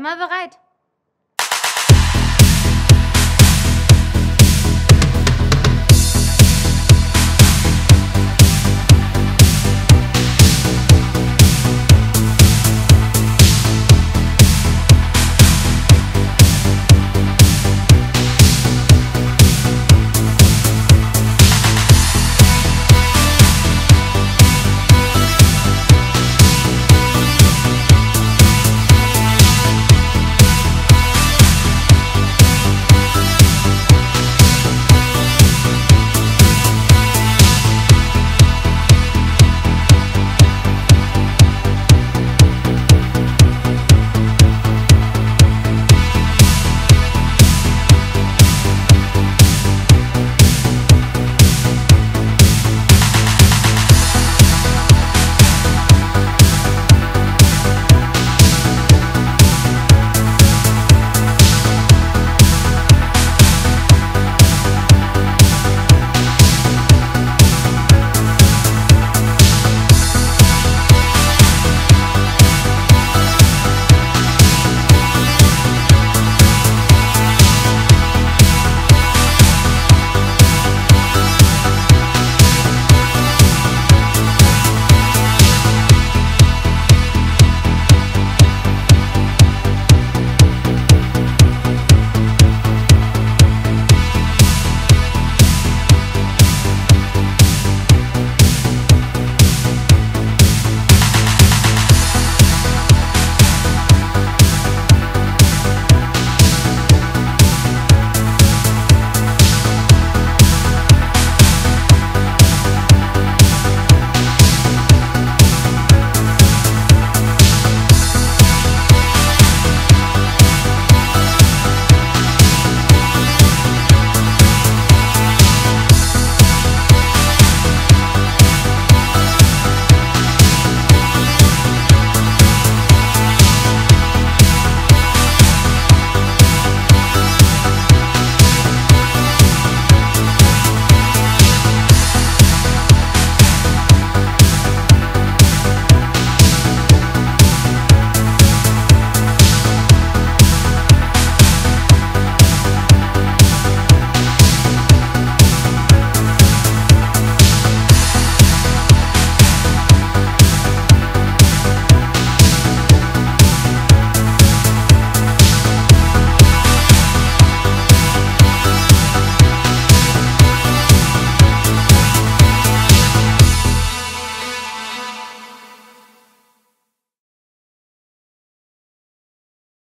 Immer bereit.